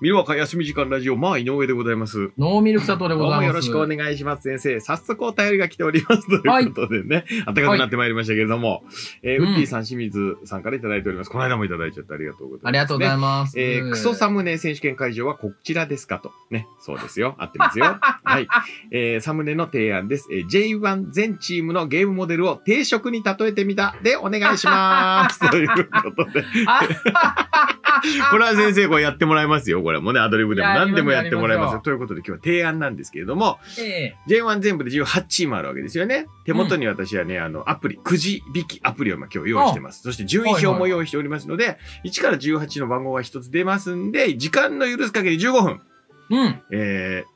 ミルワカ休み時間ラジオ、まあ、井上でございます。ノーミルク砂糖でございます。どうもよろしくお願いします、先生。早速お便りが来ております。ということでね、暖かくなってまいりましたけれども、えーうんウッディさん、清水さんからいただいております。この間もいただいちゃってありがとうございます、ありがとうございま。す。えークソサムネ選手権会場はこちらですかと。ね、そうですよ。合ってますよ。はい。えーサムネの提案です。えー J1 全チームのゲームモデルを定食に例えてみたでお願いします。ということで。あこれは先生、これやってもらいますよ。これもね、アドリブでも何でもやってもらいますということで今日は提案なんですけれども、え J1 全部で18チームあるわけですよね。手元に私はね、あの、アプリ、くじ引きアプリをまあ今日用意してます。そして順位表も用意しておりますので、1から18の番号が1つ出ますんで、時間の許す限り15分、えうん。えー、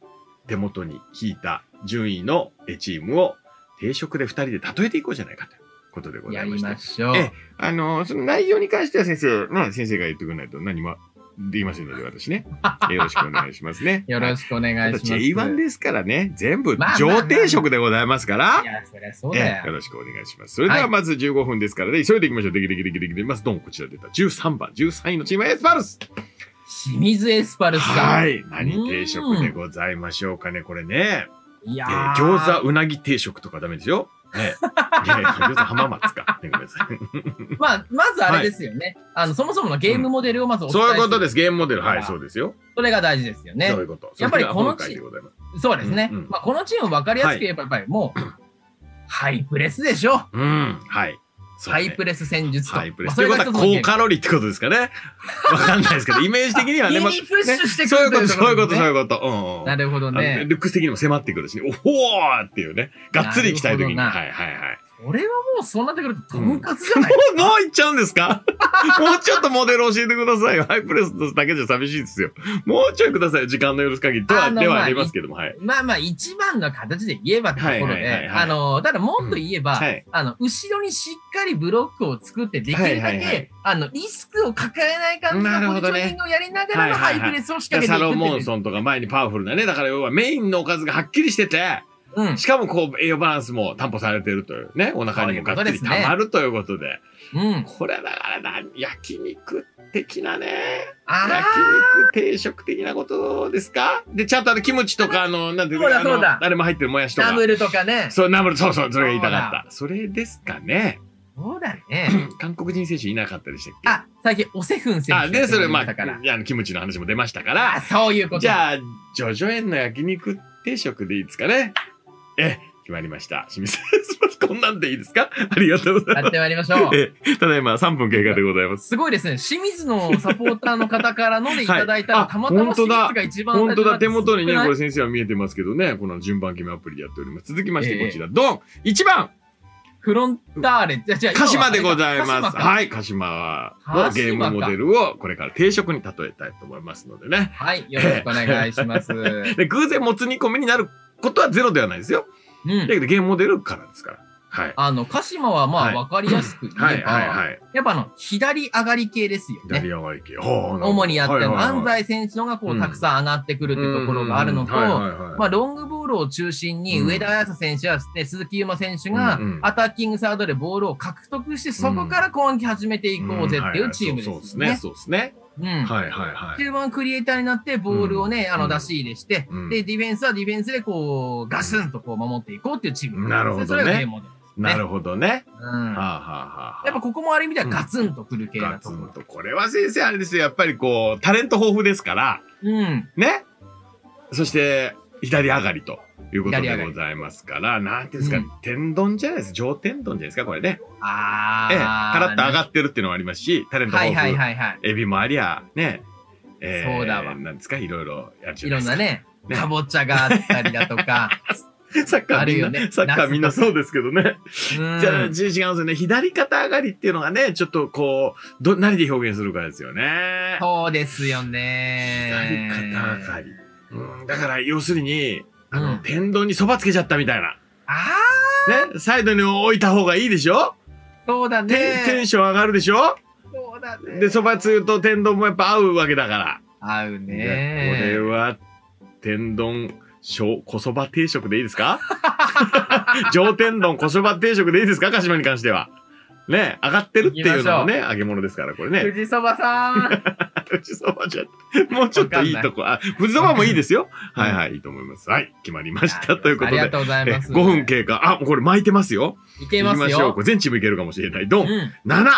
手元に引いた順位のえチームを定食で2人で例えていこうじゃないかということでござやりいまして。ましょう。ええあの、その内容に関しては先生、ね、先生が言ってくれないと何もできませんので、私ね。よろしくお願いしますね。よろしくお願いします。J1 ですからね、全部まあまあまあ上定食でございますからい。や、そりゃそうえだよ。えよろしくお願いします。それではまず15分ですからね、急いでいきましょう。できできできできでまずドン、こちら出た。13番、13位のチームエスパルス。清水エスパルスさん。はい。何定食でございましょうかね、これね。いやえーー餃子、うなぎ定食とかダメですよ。ええいやいや、餃子浜松か。まあ、まずあれですよね。あの、そもそものゲームモデルをまずお伝えそういうことす。ですす。ゲームモデル。はい、あそうですよ。それが大事ですよねそうい。うこと？やっぱりこのそれが本会でございます。そうですねうんうん。まあ、このチーム分かりやすく言えば、やっぱりもう、ハイプレスでしょ。うん、はい。ハイプレス戦術と。ハイプレス。ということは高カロリーってことですかね？わかんないですけど、イメージ的にはね。まあ胃にプッシュしてくそういうこと、そういうこと、そういうこと。なるほどね。ルックス的にも迫ってくるしね。おほーっていうね。がっつり行きたい時に。なはいはいはい。これはもうそうなってくると、とんかつじゃない、もう、もう行っちゃうんですか？もうちょっとモデル教えてくださいよ。ハイプレスだけじゃ寂しいですよ。もうちょいくださいよ。時間の許す限りとは、ではまあありますけども、はい。まあまあ、一番の形で言えばってところはいはいはいで、はいあの、ただもっと言えば、うんはいあの、後ろにしっかりブロックを作って、できるだけ、はいはいはいあの、リスクを抱えない感じのポジショニングをやりながらのはいはいはいハイプレスを仕掛けていサロくっていう。モンソンとか前にパワフルなね。だから要はメインのおかずがはっきりしてて、うん。しかもこう栄養バランスも担保されてるというね。お腹にもがっつり溜まるということで。うん。これだからな、焼肉的なね。あ焼肉定食的なことですか？で、ちゃんとあのキムチとか、あの、なんていうそうだあのそうだあれも入ってるもやしとか。ナムルとかね。そう、ナムル、そうそう、それが言いたかった。それですかね。そうだね。韓国人選手いなかったでしたっけ？あ、最近、おせふん選手あ、で、それ、まあ、だから。いやあのキムチの話も出ましたかあ、ら、そういうこと。じゃあ、ジョジョ園の焼肉定食でいいですかね。え、決まりました。清水です。こんなんでいいですか？ありがとうございまやってまいりましょう。す。え、ただいま3分経過でございます。すごいですね。清水のサポーターの方からのでいただいたら、はいあたまたま清水本当だが一番本当だ、手元にね、これれ。先生は見えてますけどね、この順番決めアプリでやっております。続きまして、こちら、ドン !1 番フロンターレ。じゃじゃあ鹿島でございます。はい、鹿島のゲームモデルをこれから定食に例えたいと思いますのでね。はい。よろしくお願いします。う で、偶然もつ煮込みになることはゼロではないですよ。だん。けどゲームモデルからですから。はい。あの、鹿島はまはいあわかりやすく言はい、えば、はい、はい。やっぱあの、左上がり系ですよね。左上がり系。主にやってる、はい安西選手のがこう、うんたくさん上がってくるっていうところがあるのと、まあ、ロングボールを中心に、うん上田綺世選手や、ね、鈴木優馬選手がアタッキングサードでボールを獲得して、そこから攻撃始めていこうぜっていうチームですそうですね。ね。そうですね。うん。はい、はい、はい。中盤クリエイターになって、ボールをね、あの、うん出し入れして、うんで、ディフェンスはディフェンスでこう、ガスンとこう守っていこうっていうチーム。なるほどねそれがゲームモデルですね。なるほどね。うん。はあ、はあはあ、やっぱここもある意味ではガツンとくる系なガツところ。ンと。これは先生あれですよ。やっぱりこう、タレント豊富ですから、うん。ね。そして、左上がりということでございますから、なんていうんですか、うん天丼じゃないです。上天丼じゃないですか、これね。あー。ええ、カラッと上がってるっていうのもありますし、タレントはい豊富。はいはいはい。エビもありゃ、ね。えーそうだわなんですか、いろいろやるじいゃないですか。ろんなね、ねかぼちゃがあったりだとか。サッカーみんな、ねサッカーみんなそうですけどね。うんじゃあ、違うんですよね。左肩上がりっていうのがね、ちょっとこう、ど、何で表現するかですよね。そうですよ左ね。肩上がり。うん、だから、要するに、あの、うん天丼にそばつけちゃったみたいな。あね、サイドに置いた方がいいでしょ、ー、そうだてテねン。ション上がるでしょ？そうだね。で、そばつゆと天丼もやっぱ合うわけだから。合うでこれね。は、天丼、小、小そば定食でいいですか？上天丼小そば定食でいいですか？鹿島に関しては。ね、上がってるっていうのもね、揚げ物ですから、これね。富士そばさん。富士そばじゃ、もうちょっといいとこ、あ、富士そばもいいですよ。はいはい、いいと思います。はい、決まりました。ということで。ありがとうございます。5分経過。あ、これ巻いてますよ。いけます行きましょう。こよ。れ全チームいけるかもしれない。ドン。うん。7。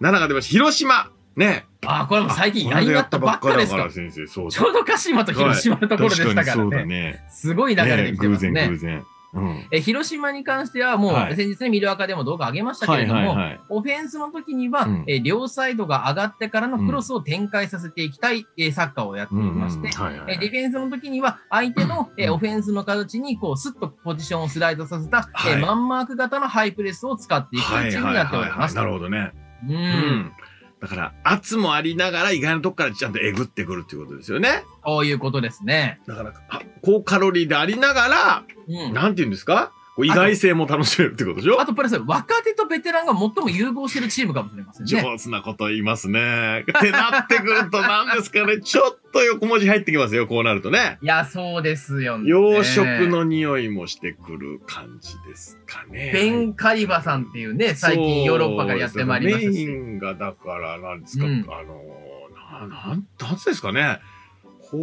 7が出ました。広島。ね。あ、これも最近あ LINE やったばっかですか先生。そうだちょうど鹿島と広島のところでしたから確かにそうだね。ね。すごい流れでてますね。偶然。うん。え広島に関してはもうはい先日ね、ミルアカでも動画上げましたけはいれども。オフェンスの時には、うんえ両サイドが上がってからのクロスを展開させていきたい、えサッカーをやっていまして、ディフェンスの時には相手の、えうんオフェンスの形にこうスッとポジションをスライドさせた、はいえマンマーク型のハイプレスを使っていくチームになっております。なるほどね。う。うんん。だから、圧もありながら意外なとこからちゃんとえぐってくるっていうことですよね。そういうことですね。だから、あ高カロリーでありながら、うん。なんて言うんですか？意外性も楽しめるってことでしょ？あとプラス、若手とベテランが最も融合してるチームかもしれませんね。上手なこと言いますね。ってなってくると何ですかね。ちょっと横文字入ってきますよ。こうなるとね。いや、そうですよね。洋食の匂いもしてくる感じですかね。ベン・カリバさんっていうね、最近ヨーロッパからやってまいりましたし。メインがだから、なんですか、うんあの、ななん、なんつですかね。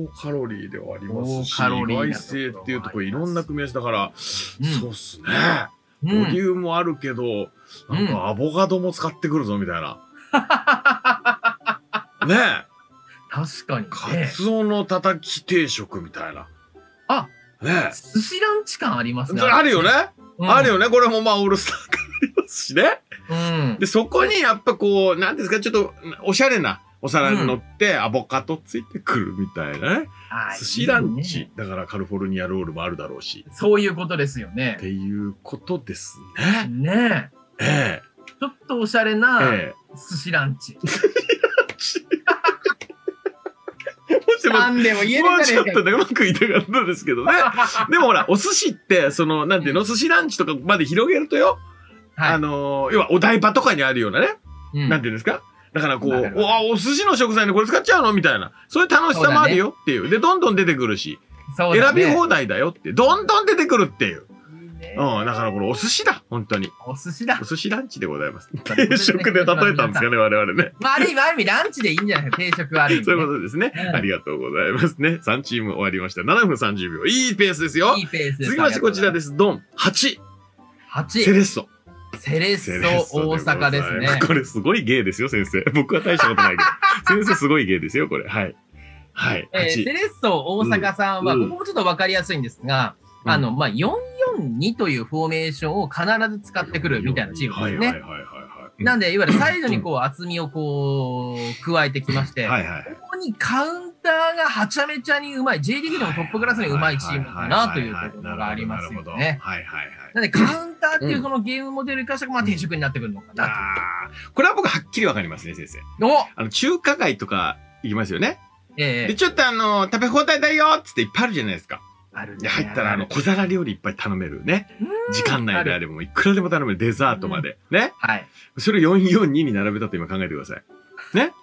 高カロリーではありますし、意外性っていうところいろんな組み合わせだから、うんそうっすね。うボリん。ュームもあるけど、なんかアボカドも使ってくるぞみたいな。ねえ。確かにカね。ツオのたたき定食みたいな。あね寿司ランチ感ありますえ。ね。あるよね、うんあるよね。これもまあオールスター感ありますしね。うん。で、そこにやっぱこう、なんですか、ちょっとおしゃれなお皿に乗ってアボカドついてくるみたいなね。あ寿司ランチ。だからカリフォルニアロールもあるだろうし。そういうことですよねっ。ていうことですね。ねええ。ちょっとおしゃれえ。なえ寿司ランチ。え。もしもなんでも言えるもうちょっとね、うまく言いたかったんですけどね。でもほら、お寿司って、その、なんていうの、寿司ランチとかまで広げるとよ、はいあのー、要はお台場とかにあるようなね、うんなんていうんですか？だからこう、おあお寿司の食材にこれ使っちゃうのみたいな。そういう楽しさもあるよっていう。で、どんどん出てくるし、そうだね選び放題だよって、どんどん出てくるっていう。うん、だからこれお寿司だ、本当に。お寿司だお。寿司ランチでございます。定食で例えたんですかね、我々ね。まあ、ある意味、ある意味ランチでいいんじゃない？ですか。定食はある意味、そういうね。ことですね。うんありがとうございますね。3チーム終わりました。7分30秒。いいペースですよ。いいペースです。続きましてこちらす。です。ドン。8。8。セレッソ。セレッソ大阪ですね。これすごい芸ですよ、先生。僕は大したことないけど。先生すごい芸ですよ、これ。はい。はい。えーセ8。レッソ大阪さんは、うんここもちょっとわかりやすいんですが、あの、まあ、442というフォーメーションを必ず使ってくるみたいなチームですね。はいはいはいはいはい。なんで、いわゆるサイドにこう厚みをこう、加えてきまして。ここにカウンターがはちゃめちゃにうまい、J リーグでもトップクラスにうまいチームだなというところがありますよなるほどね。はいはいはい。なんで、カウンターっていうそのゲームモデル化した、まあ、定食になってくるのかなあーこれは僕はっきりわかりますね、先生。と。おあの、中華街とか行きますよね。で、ええちょっとあの、食べ放題だよっつっていっぱいあるじゃないですか。あるねで、入ったらあの、小皿料理いっぱい頼めるね。うん時間内であればいくらでも頼めるデザートまで。ね。はい。それを442に並べたと今考えてください。ね。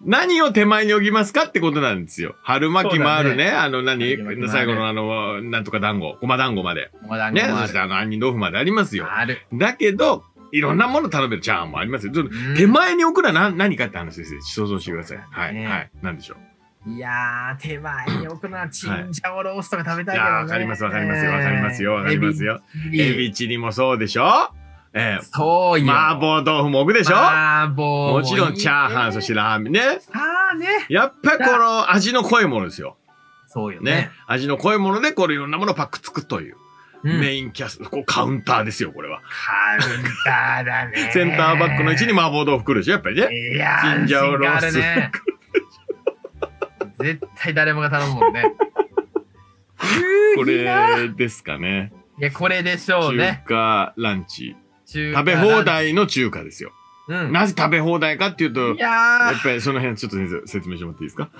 何を手前に置きますかってことなんですよ。春巻きもあるね。あの何、春巻きもある最後のあの、なんとか団子、ごま団子まで。まだね。そしてあの、杏仁豆腐までありますよ。ある。だけど、いろんなもの頼めるチャーハンもありますよ。ちょっとうん手前に置くのは何何かって話ですよ。想像してください。はい。ねはい。なんでしょう？いやー、手前に置くのはチンジャオロースとか食べたいけどね。いやーわかりますわかりますよわかりますよわかりますよ。エビチリもそうでしょ？えそうよ。ー、麻婆豆腐も置くでしょ？麻婆もちろんチャーハン、そしてラーメンね。ああね。やっぱりこの味の濃いものですよ。そうよねね。。味の濃いもので、これいろんなものをパックつくという。うんメインキャスト、こうカウンターですよ、これは。カウンターだね。センターバックの位置に麻婆豆腐来るでしょ、やっぱりね。いやー、チンジャオロースね 絶対誰もが頼むもんね。これですかね。いや、これでしょう中ね。華ランチ。中食べ放。題の中華ですよ。うん。なぜ食べ放題かっていうと、いややーっぱりその辺ちょっと先生説明してもらっていいですか？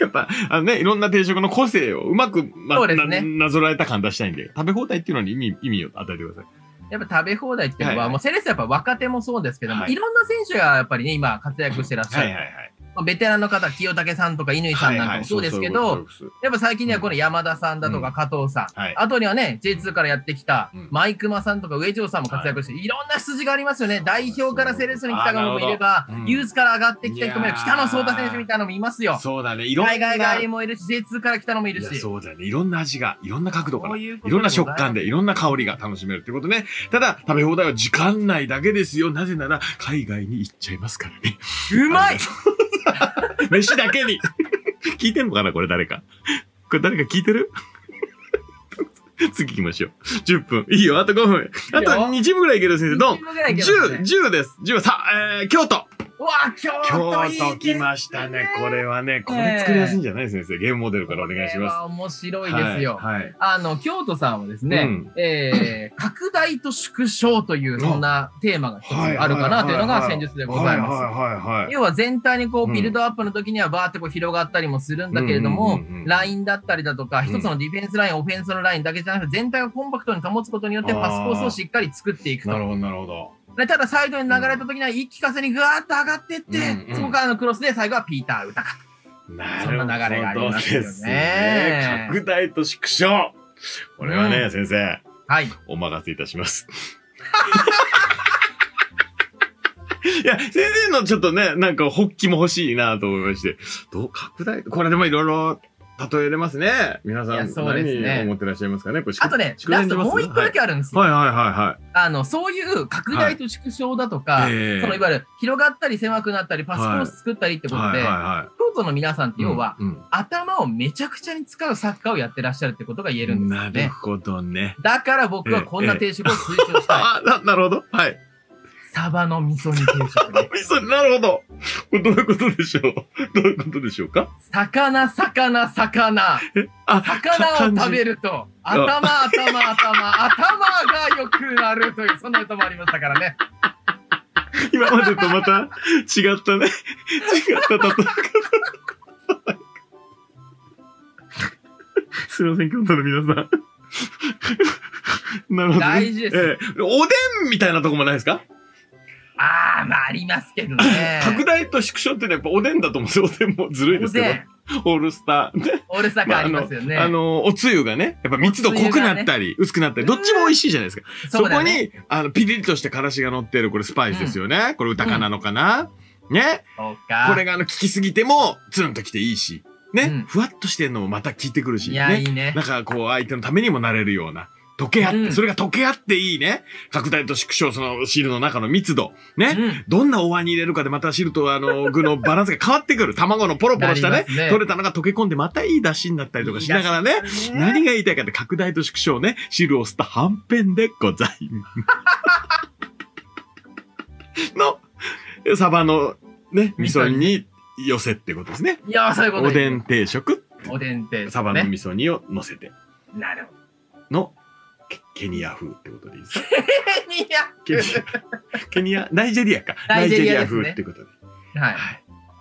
やっぱ、あのね、いろんな定食の個性をうまく、まねななぞらえた感出したいんで、食べ放題っていうのに意味、意味を与えてください。やっぱ食べ放題っていうのは、はいはいもうセレッソやっぱ若手もそうですけども、はいい、ろんな選手がやっぱりね、今活躍してらっしゃる。はいはいはい。まあベテランの方、清武さんとか乾さんなんかもそうですけど、、やっぱ最近ではこの山田さんだとか加藤さん、はい。あとにはね、J2 からやってきたうんマイクマさんとか上条さんも活躍して、いろんな筋がありますよね。代表からセレッソに来た方もいればユースから上がってきた人もいる北野颯太選手みたいなのもいますよ。そうだね。いろんな。海外帰りもいるし、J2 から来たのもいるし。そうだね。いろんな味が、いろんな角度からいろんな食感でで、いろんな香りが楽しめるってことね。ただ、食べ放題は時間内だけですよ。なぜなら、海外に行っちゃいますからね。うまい 飯だけに。聞いてんのかなこれ誰か。これ誰か聞いてる？次行きましょう。10分。いいよ、あと5分。あと2時分ぐらいいける先生。ドン。10ぐらいいけますね10、10です。10はさ、えー、京都。うわ、京都いい京都来ましたね。これはね、これ作りやすいんじゃない先生。ゲームモデルからお願いしまこれは面白いですよ。はい。はいあの、京都さんはですね、うんえー、拡大と縮小という、そんなテーマが一つあるかなというのが戦術でございます。要は全体にこうビルドアップの時にはバーってこう広がったりもするんだけれどもラインだったりだとか、ん一つのディフェンスライン、オフェンスのラインだけじゃなくて、全体をコンパクトに保つことによってパスコースをしっかり作っていくとな。るほど、なるほど。でただサイドに流れた時には一気風にぐわーっと上がっていって、うんうんそこからのクロスで最後はピーター・ウタカ。なそんな流れがありますよねですね拡大と縮小。これはね、うん先生、はい。お任せいたします。いや、先生のちょっとね、なんか発起も欲しいなと思いまして。どう、拡大？これでもいろいろ例えれますね。皆さん、そうですね何思ってらっしゃいますかね？あとね、ラストもう一個だけあるんですよ。はいはいはいはい。あの、そういう拡大と縮小だとか、ええそのいわゆる広がったり狭くなったり、パスコース作ったりってことで、はいはいはい。京都の皆さんって要は、うん、うん頭をめちゃくちゃに使うサッカーをやってらっしゃるってことが言えるんですなるよね。ほどね。だから僕はこんな定食を推奨したい。なるほど。はい。サバの味噌煮定食ね。味噌、なるほど。これどういうことでしょう？どういうことでしょうか？魚、魚、魚。あ、魚を食べると、頭、頭、頭、頭が良くなるという、そんな歌もありましたからね。今までとまた違ったね。違った例え方。すいません、京都の皆さん。なるほど、ね。大事ですええおでんみたいなとこもないですか？あー、まあありますけどね。拡大と縮小ってね、やっぱおでんだと思うんですよ。おでんもずるいですけど。オールスター。ねオールスター感ありますよね。あの、おつゆがね、やっぱ密度濃くなったり、薄くなったり、どっちも美味しいじゃないですか。そこそうだね。に、あの、ピリリとしたからしが乗ってる、これスパイスですよね。これ歌かなのかな、うか。これがあの、効きすぎても、つるんときていいし。ね、うんふわっとしてんのもまた効いてくるし。いや、いね。いね。なんかこう、相手のためにもなれるような。溶け合って、うんそれが溶け合っていいね。拡大と縮小、その汁の中の密度。ね。うんどんなお椀に入れるかでまた汁とあの 具のバランスが変わってくる。卵のポロポロしたねね取れたのが溶け込んでまたいい出汁になったりとかしながらね。何が言いたいかって拡大と縮小ね。汁を吸ったはんぺんでございます。の、サバのね、味噌に寄せってことですね。いや、そういうことおでん定食、おでんって。サバの味噌煮を乗せてなるほど。のケケニア風ってことでいいですか？ケニア、ケニア、ナイジェリアか。ナイジェリア風ってことで。はい。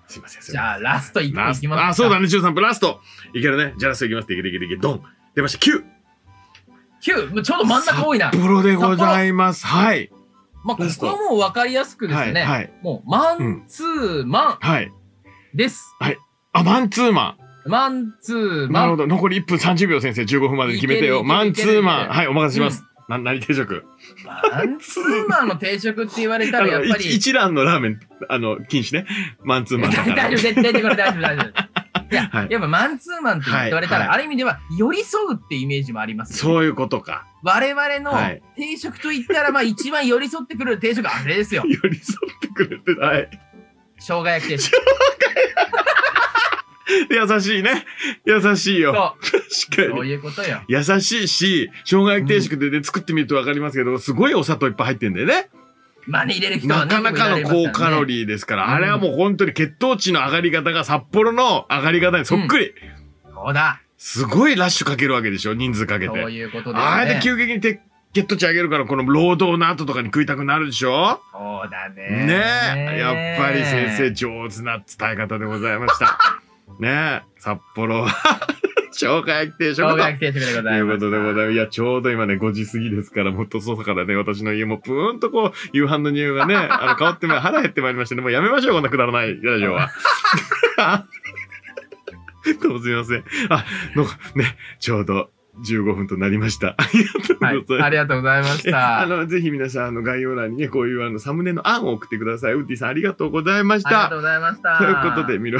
すいません。じゃあ、ラストい。きますか。あ、そうだね、13分、ラスト。いけるね。じゃあラストいきます。いけるいけるいける。ドン。出ました、9。9、もうちょうど真ん中多いな。札幌でございます。はい。まあ、ここはもう分かりやすくですはい。ね。はい。もう、マンツーマンはい。です。あ、マンツーママンツーン。マン。なるほど。残り1分30秒先生、15分までに決めてよ。マンツーマン。はい、お任せします。な、何定食？マンツーマンの定食って言われたら、やっぱり。一一蘭のラーメン、あの、禁止ね。マンツーマンだから。大丈夫、絶対でこれ大丈夫、大丈夫。いや、はいやっぱマンツーマンって言われたら、はいはいある意味では寄り添うってイメージもありますよね、そういうことか。我々のはい定食と言ったら、まあ一番寄り添ってくる定食あれですよ。寄り添ってくれて、はい。生姜焼き定食。優しいね。優しいよ。そう、そう確かに。いうことよ。優しいし、生姜焼き定食でね、作ってみるとわかりますけど、すごいお砂糖いっぱい入ってんだよね。まあね、入れる人はねなかなかの高カロー。リーですから、うんあれはもう本当に血糖値の上がり方が札幌の上がり方にそっくり。そうだ。すごいラッシュかけるわけでしょ、人数かけそうて。いうことですね。あれで急激にて血糖値上げるから、この労働の後とかに食いたくなるでしょ？そうだね。ねえ。やっぱり先生上手な伝え方でございました。ねえ。札幌は生姜焼き定食と。焼き定食でごというざいます。ことでございます。いや、ちょうど今ね、5時過ぎですから、もっと外からね、私の家もぷーんとこう、夕飯の匂いがね、あの、変わってまい、腹減ってまいりましてね、もうやめましょう、こんなくだらないラジオは。か どうもすみません。あ、なんかね、ちょうど15分となりました。ありがとうござはいい。ます。ありがとうございましえあた。の、ぜひ皆さん、あの、概要欄にね、こういうあの、サムネの案を送ってください。ウッディさん、ありがとうございましたありがと。うございました。ということで、ミロ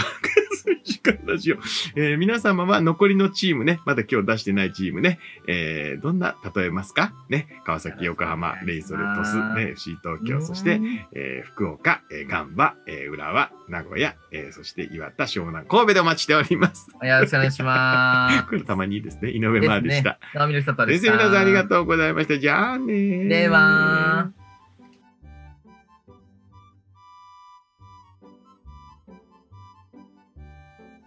ラク選手間ラジオ。えー皆様は残りのチームね、まだ今日出してないチームね、えーどんな例えますか？ね、川崎、横浜、レイソル、トス、ね、FC 東京、そして、えー福岡、えーガンバ、えー浦和、名古屋、えーそして岩田、湘南、神戸でお待ちしております。よろしくお願いしま これたまにいいですね。井上す。真央でした。直美の里で先生、した。皆さんありがとうございました。じゃあねーでは。